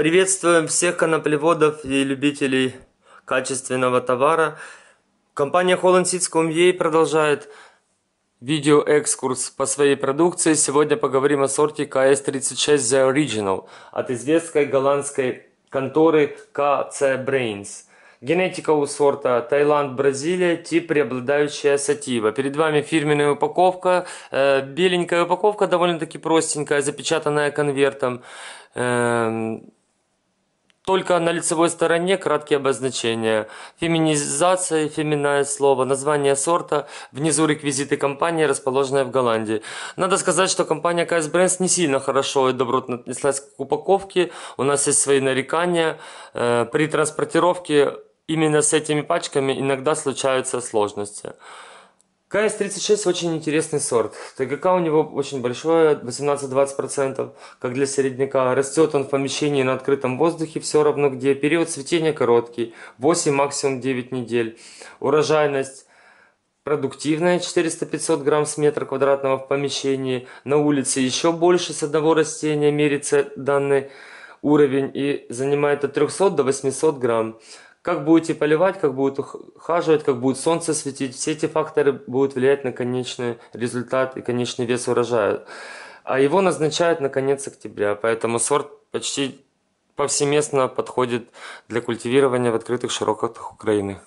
Приветствуем всех коноплеводов и любителей качественного товара. Компания Holland Seeds продолжает видеоэкскурс по своей продукции. Сегодня поговорим о сорте KS36 The Original от известной голландской конторы KC Brains. Генетика у сорта Таиланд, Бразилия, тип преобладающая сатива. Перед вами фирменная упаковка, э, беленькая упаковка, довольно-таки простенькая, запечатанная конвертом. Э, только на лицевой стороне краткие обозначения. Феминизация, феминное слово, название сорта, внизу реквизиты компании, расположенной в Голландии. Надо сказать, что компания KS Brands не сильно хорошо и добротно отнеслась к упаковке. У нас есть свои нарекания. Э, при транспортировке именно с этими пачками иногда случаются сложности. КС-36 очень интересный сорт. ТГК у него очень большое, 18-20%, как для середняка. Растет он в помещении на открытом воздухе, все равно где. Период цветения короткий, 8 максимум 9 недель. Урожайность продуктивная, 400-500 грамм с метра квадратного в помещении. На улице еще больше с одного растения мерится данный уровень и занимает от 300 до 800 грамм. Как будете поливать, как будут ухаживать, как будет солнце светить, все эти факторы будут влиять на конечный результат и конечный вес урожая. А его назначают на конец октября, поэтому сорт почти повсеместно подходит для культивирования в открытых широках Украины.